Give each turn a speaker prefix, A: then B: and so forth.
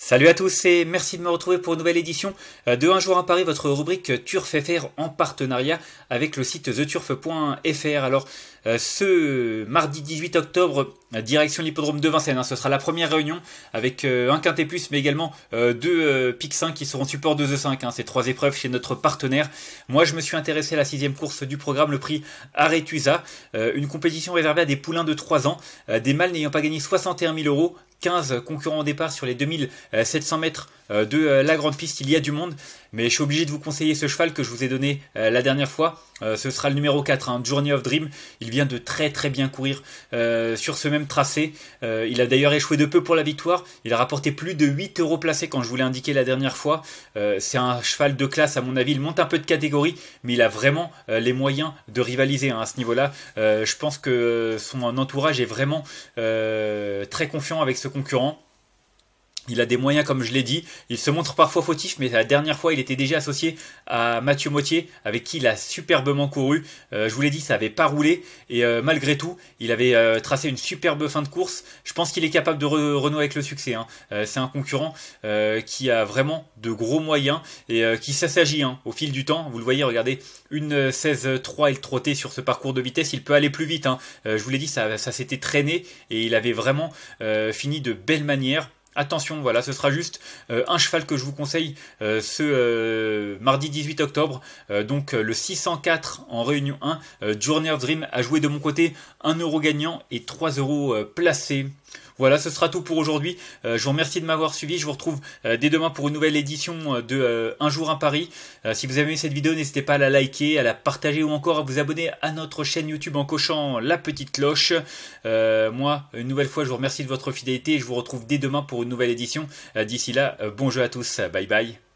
A: Salut à tous et merci de me retrouver pour une nouvelle édition de Un jour à Paris, votre rubrique Turf FR en partenariat avec le site theturf.fr. Alors euh, ce mardi 18 octobre, direction l'hippodrome de Vincennes, hein, ce sera la première réunion avec euh, un quintet plus mais également euh, deux pics 5 qui seront support de The 5, hein, ces trois épreuves chez notre partenaire. Moi je me suis intéressé à la sixième course du programme, le prix Aretusa, une compétition réservée à des poulains de 3 ans, des mâles n'ayant pas gagné 61 000 euros 15 concurrents au départ sur les 2700 mètres euh, de euh, la grande piste, il y a du monde, mais je suis obligé de vous conseiller ce cheval que je vous ai donné euh, la dernière fois. ce sera le numéro 4, hein, Journey of Dream. Il vient de très très bien courir sur ce même tracé. il a d'ailleurs échoué de peu pour la victoire. Il a rapporté plus de 8 euros placés quand je vous l'ai indiqué la dernière fois. C'est un cheval de classe à mon avis. Il monte un peu de catégorie, mais il a vraiment les moyens de rivaliser hein, à ce niveau-là. je pense que son entourage est vraiment très confiant avec ce concurrent. Il a des moyens, comme je l'ai dit. Il se montre parfois fautif, mais la dernière fois, il était déjà associé à Mathieu Mottier, avec qui il a superbement couru. Euh, je vous l'ai dit, ça n'avait pas roulé. Et euh, malgré tout, il avait euh, tracé une superbe fin de course. Je pense qu'il est capable de renouer avec le succès. Hein. C'est un concurrent qui a vraiment de gros moyens et qui s'assagit hein, au fil du temps. Vous le voyez, regardez, une 16-3 il trottait sur ce parcours de vitesse. Il peut aller plus vite. Hein. je vous l'ai dit, ça, ça s'était traîné et il avait vraiment fini de belle manière. Attention, voilà, ce sera juste euh, un cheval que je vous conseille euh, ce euh, mardi 18 octobre. donc le 604 en réunion 1. Journey of Dream a joué de mon côté 1 euro gagnant et 3 euros placés. Voilà, ce sera tout pour aujourd'hui. je vous remercie de m'avoir suivi. Je vous retrouve dès demain pour une nouvelle édition de Un jour à Paris. si vous avez aimé cette vidéo, n'hésitez pas à la liker, à la partager ou encore à vous abonner à notre chaîne YouTube en cochant la petite cloche. moi, une nouvelle fois, je vous remercie de votre fidélité je vous retrouve dès demain pour une nouvelle édition. D'ici là, bon jeu à tous. Bye bye.